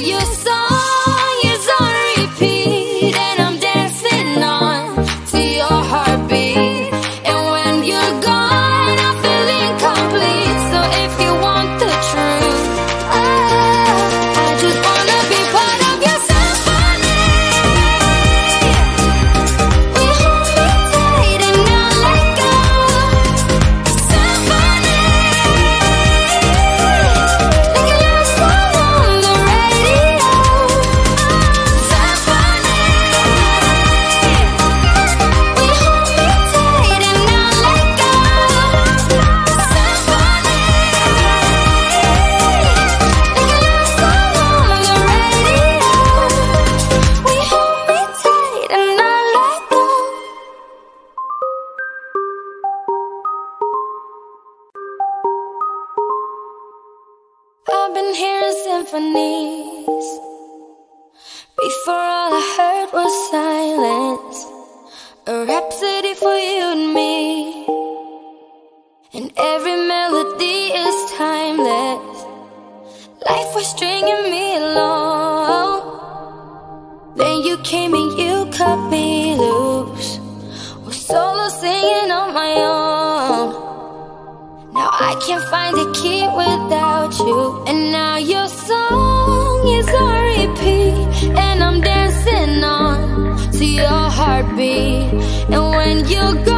you so was silence A rhapsody for you and me. And every melody is timeless. Life was stringing me along. Then you came and you cut me loose. Was solo singing on my own. Now I can't find a key without you. And now your song is on. be. And when you go.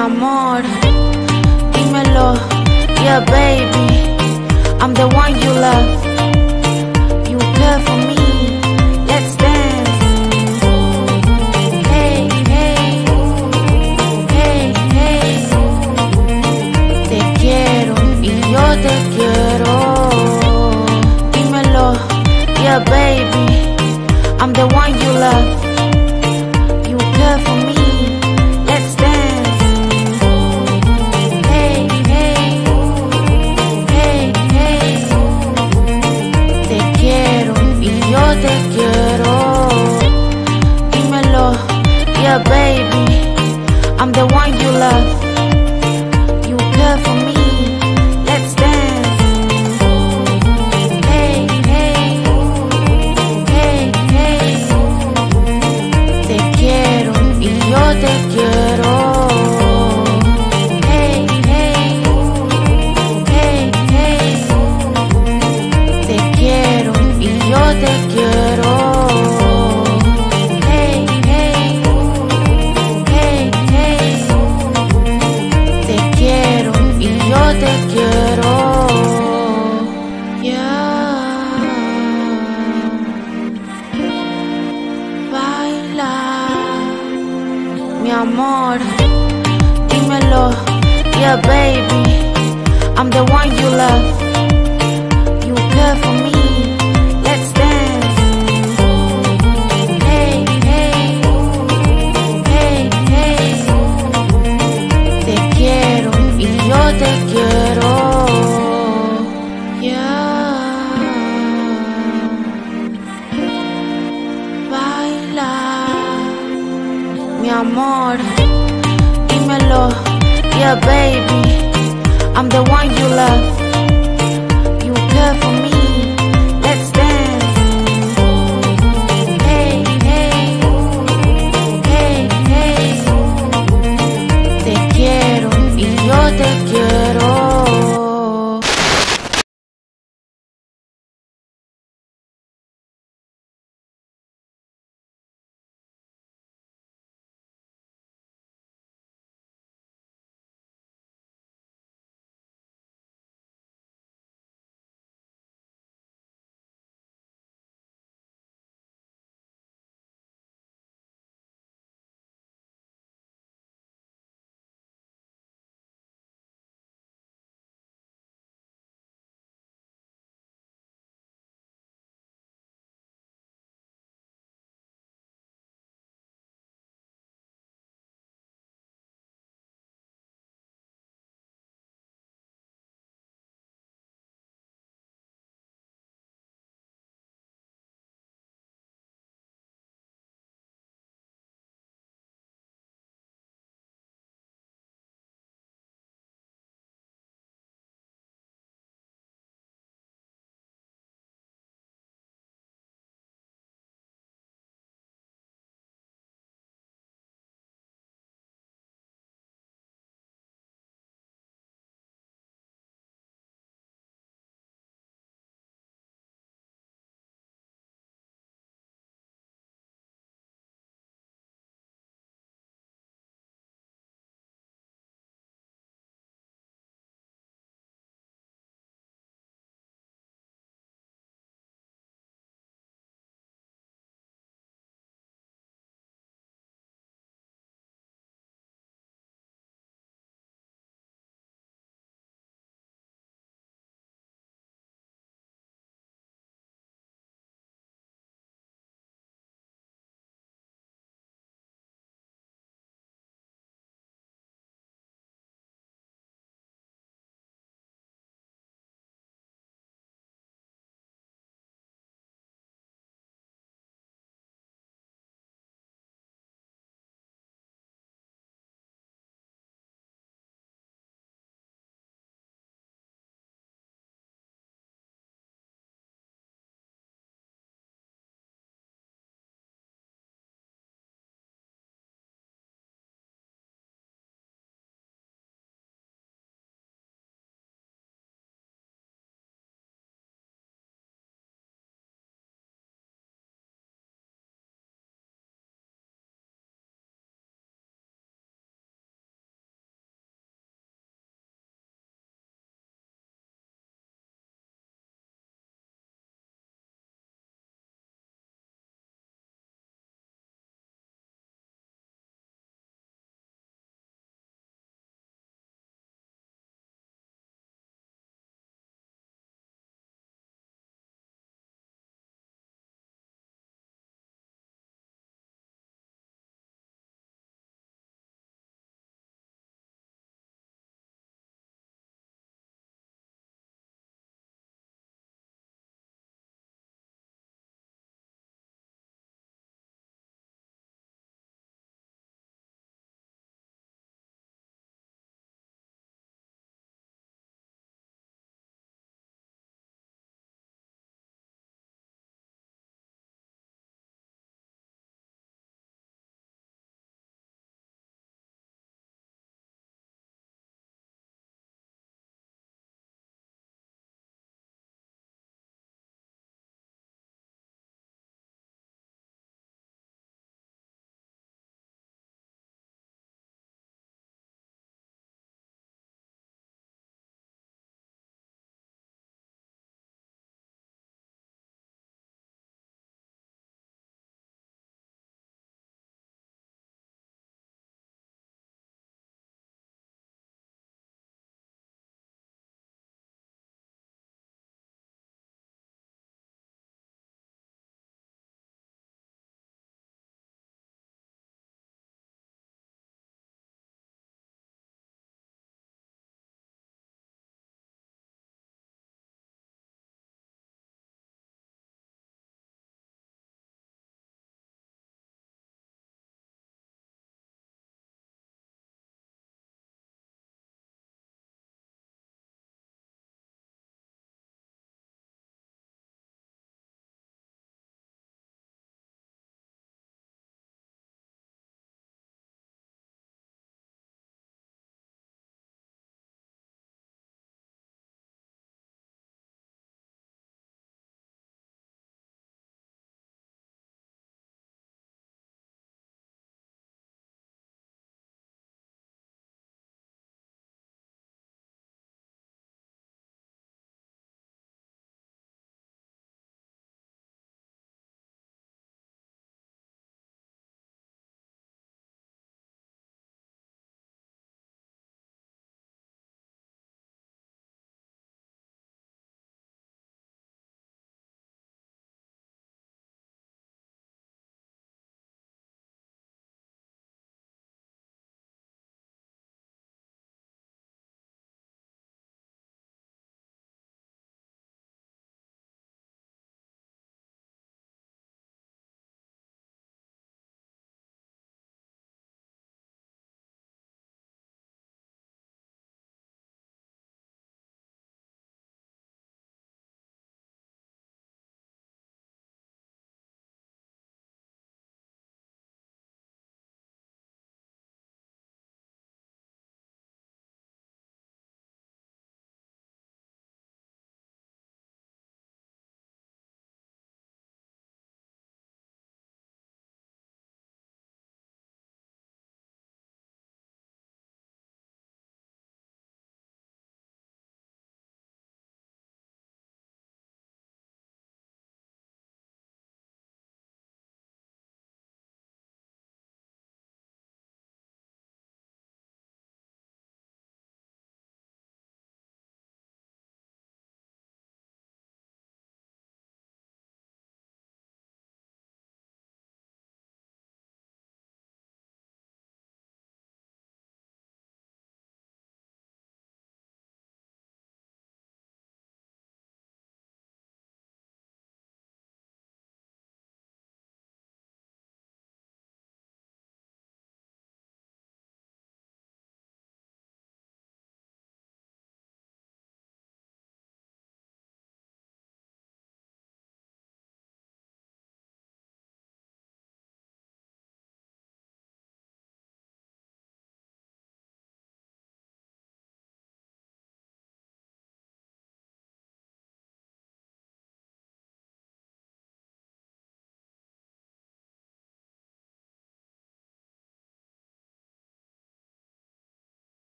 amor. Dímelo, yeah, baby. I'm the one you love. You care for me. Let's dance. Hey, hey, hey, hey. Te quiero yo te quiero. Dímelo, yeah, baby. I'm the one you love.